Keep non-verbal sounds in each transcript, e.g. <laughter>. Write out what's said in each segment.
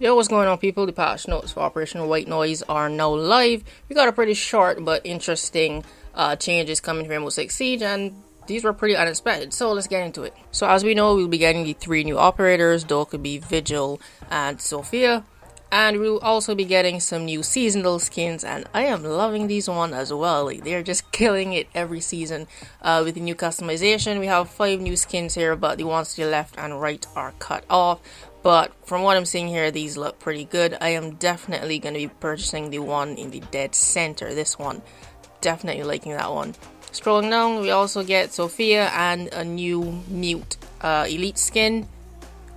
Yo, what's going on, people? The patch notes for Operation White Noise are now live. We got a pretty short but interesting uh, changes coming from Rainbow Six Siege, and these were pretty unexpected. So let's get into it. So as we know, we'll be getting the three new operators: Dokkaebi, Vigil, and Zofia. And we'll also be getting some new seasonal skins, and I am loving these one as well. Like they're just <laughs> killing it every season uh, with the new customization. We have five new skins here, but the ones to the left and right are cut off. But from what I'm seeing here, these look pretty good. I am definitely going to be purchasing the one in the dead center. This one. Definitely liking that one. Scrolling down, we also get Zofia and a new Mute uh, Elite skin.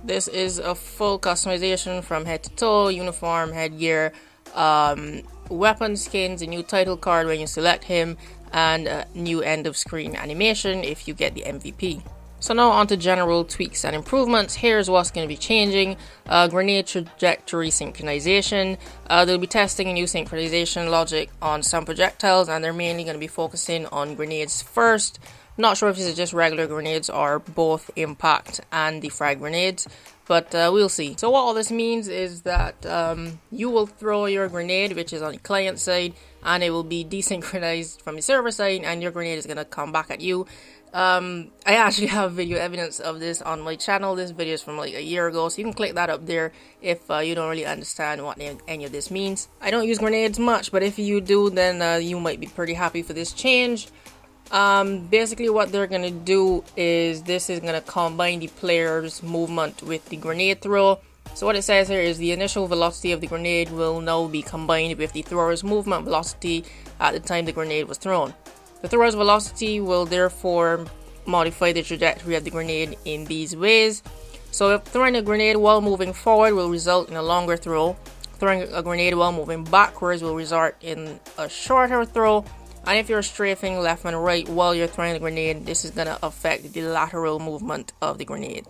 This is a full customization from head to toe, uniform, headgear, um, weapon skins, a new title card when you select him, and a new end of screen animation if you get the MVP. So now on to general tweaks and improvements. Here's what's going to be changing. Uh, grenade trajectory synchronization. Uh, they'll be testing a new synchronization logic on some projectiles and they're mainly going to be focusing on grenades first. Not sure if these are just regular grenades or both impact and the frag grenades, but uh, we'll see. So what all this means is that um, you will throw your grenade, which is on the client side, and it will be desynchronized from the server side, and your grenade is going to come back at you. Um, I actually <laughs> have video evidence of this on my channel. This video is from like a year ago, so you can click that up there if uh, you don't really understand what any of this means. I don't use grenades much, but if you do, then uh, you might be pretty happy for this change. Um, basically, what they're gonna do is this is gonna combine the player's movement with the grenade throw. So what it says here is the initial velocity of the grenade will now be combined with the thrower's movement velocity at the time the grenade was thrown. The thrower's velocity will therefore modify the trajectory of the grenade in these ways. So if throwing a grenade while moving forward will result in a longer throw, throwing a grenade while moving backwards will result in a shorter throw, and if you're strafing left and right while you're throwing the grenade, this is going to affect the lateral movement of the grenade.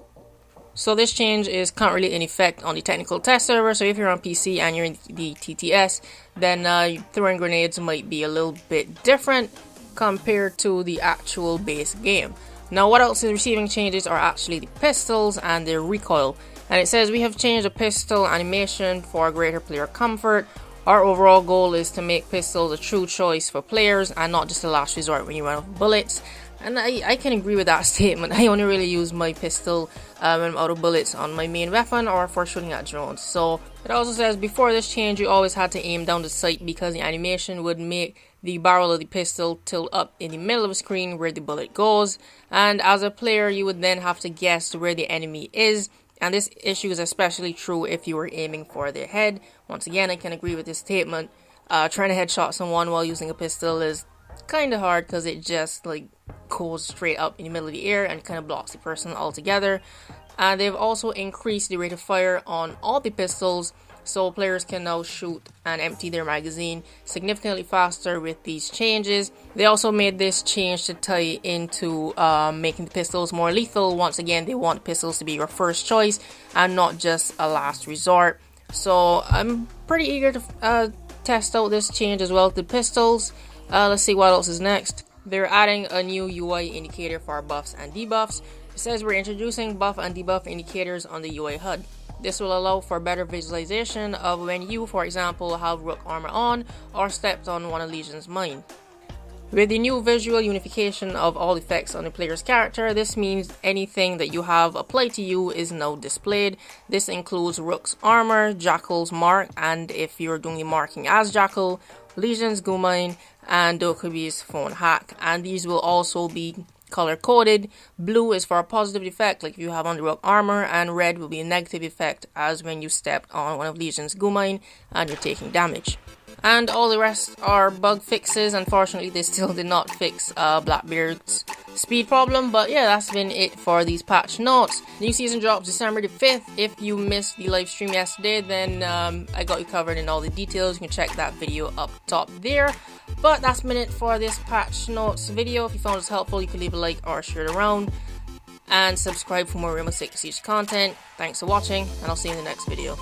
So this change is currently in effect on the technical test server. So if you're on PC and you're in the TTS, then uh, throwing grenades might be a little bit different compared to the actual base game. Now what else is receiving changes are actually the pistols and their recoil. And it says we have changed the pistol animation for greater player comfort. Our overall goal is to make pistols a true choice for players and not just a last resort when you run out of bullets. And I, I can agree with that <laughs> statement. I only really use my pistol um, when I'm out of bullets on my main weapon or for shooting at drones. So it also says before this change you always had to aim down the sight because the animation would make the barrel of the pistol tilt up in the middle of the screen where the bullet goes. And as a player you would then have to guess where the enemy is. And this issue is especially true if you were aiming for their head. Once again, I can agree with this statement. Uh, trying to headshot someone while using a pistol is kind of hard because it just like goes straight up in the middle of the air and kind of blocks the person altogether. And they've also increased the rate of fire on all the pistols so players can now shoot and empty their magazine significantly faster with these changes. They also made this change to tie into um, making the pistols more lethal. Once again, they want pistols to be your first choice and not just a last resort. So I'm pretty eager to uh, test out this change as well to pistols. Uh, let's see what else is next. They're adding a new UI indicator for buffs and debuffs. It says we're introducing buff and debuff indicators on the UI HUD. This will allow for better visualization of when you, for example, have Rook armor on or stepped on one of Lesion's mine. With the new visual unification of all effects on the player's character, this means anything that you have applied to you is now displayed. This includes Rook's armor, Jackal's mark, and if you're doing the marking as Jackal, Lesion's Gumine, and Dokkaebi's phone hack. And these will also be color coded. Blue is for a positive effect, like if you have on the rook armor, and red will be a negative effect, as when you stepped on one of Lesion's Gumine and you're taking damage. And all the rest are bug fixes. Unfortunately, they still did not fix uh, Blackbeard's speed problem. But yeah, that's been it for these patch notes. New season drops December the 5th. If you missed the live stream yesterday, then um, I got you covered in all the details. You can check that video up top there. But that's it for this patch notes video. If you found this helpful, you can leave a like or share it around. And subscribe for more Rainbow Six Siege content. Thanks for watching, and I'll see you in the next video.